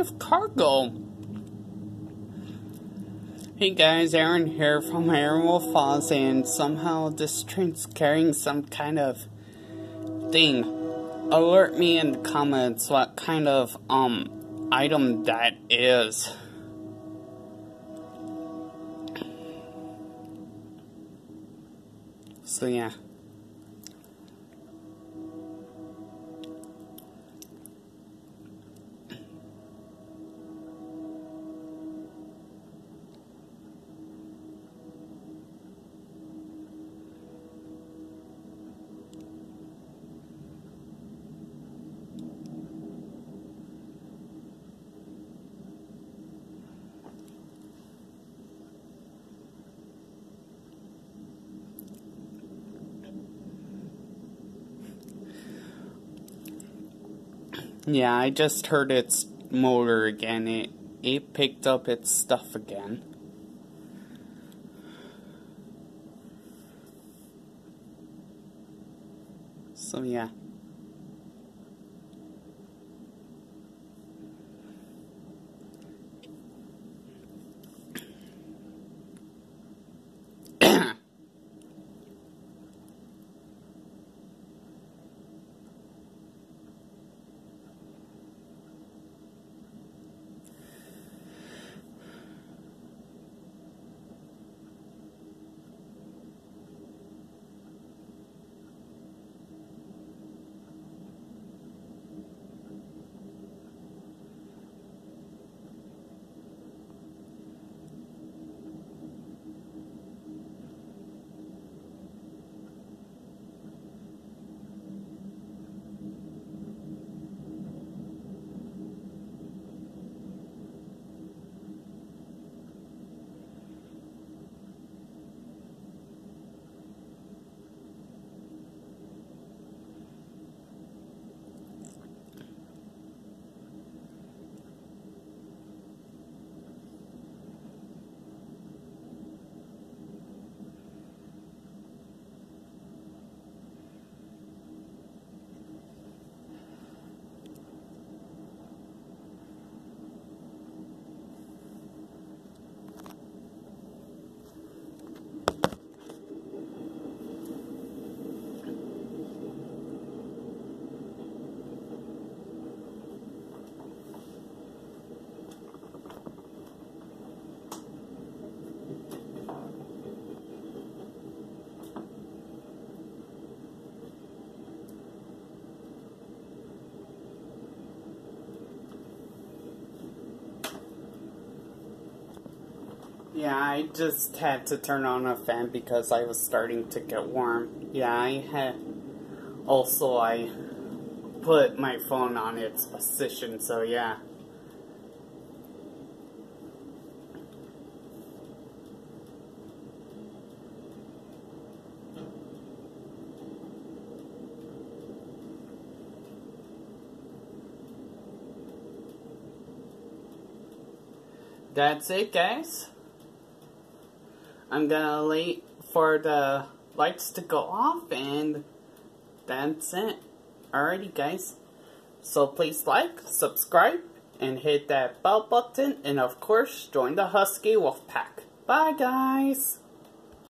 kind of cargo. Hey guys, Aaron here from Aaron Wolf Paws, and somehow this train's carrying some kind of thing. Alert me in the comments what kind of um item that is. So yeah. Yeah, I just heard its motor again. It it picked up its stuff again. So yeah. Yeah, I just had to turn on a fan because I was starting to get warm. Yeah, I had. Also, I put my phone on its position, so yeah. That's it, guys. I'm gonna wait for the lights to go off and that's it. Alrighty guys. So please like, subscribe, and hit that bell button and of course join the Husky Wolf Pack. Bye guys!